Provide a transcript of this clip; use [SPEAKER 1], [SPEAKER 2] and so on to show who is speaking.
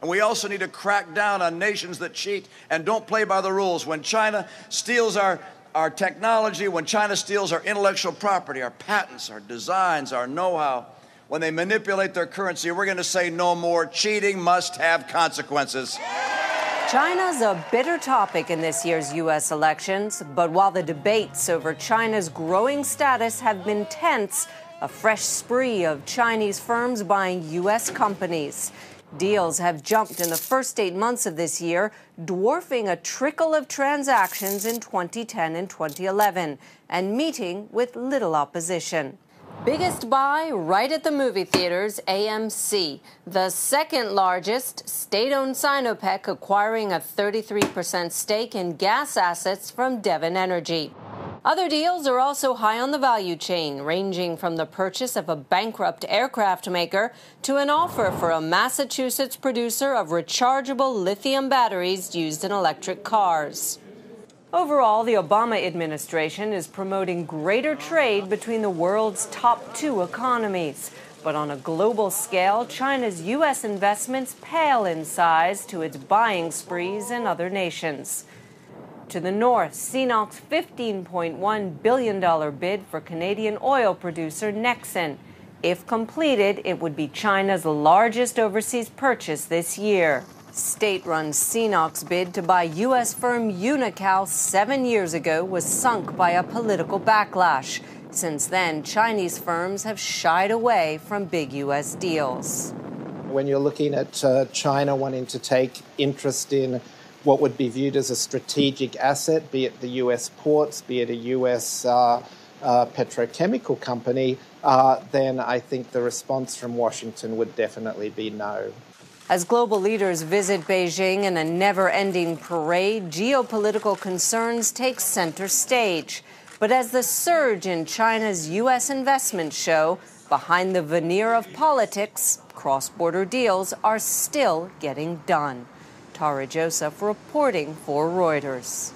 [SPEAKER 1] And we also need to crack down on nations that cheat and don't play by the rules. When China steals our, our technology, when China steals our intellectual property, our patents, our designs, our know how, when they manipulate their currency, we're going to say no more. Cheating must have consequences.
[SPEAKER 2] China's a bitter topic in this year's U.S. elections, but while the debates over China's growing status have been tense, a fresh spree of Chinese firms buying U.S. companies. Deals have jumped in the first eight months of this year, dwarfing a trickle of transactions in 2010 and 2011, and meeting with little opposition. Biggest buy right at the movie theaters, AMC, the second largest state owned Sinopec acquiring a 33% stake in gas assets from Devon Energy. Other deals are also high on the value chain, ranging from the purchase of a bankrupt aircraft maker to an offer for a Massachusetts producer of rechargeable lithium batteries used in electric cars. Overall, the Obama administration is promoting greater trade between the world's top two economies. But on a global scale, China's U.S. investments pale in size to its buying sprees in other nations. To the north, CNOOC's $15.1 billion bid for Canadian oil producer Nexen. If completed, it would be China's largest overseas purchase this year. State run CNOOC's bid to buy U.S. firm Unocal seven years ago was sunk by a political backlash. Since then, Chinese firms have shied away from big U.S. deals.
[SPEAKER 3] When you're looking at uh, China wanting to take interest in what would be viewed as a strategic asset, be it the US ports, be it a US uh, uh, petrochemical company, uh, then I think the response from Washington would definitely be no.
[SPEAKER 2] As global leaders visit Beijing in a never ending parade, geopolitical concerns take center stage. But as the surge in China's U.S. investments show, behind the veneer of politics, cross border deals are still getting done. Tara Joseph reporting for Reuters.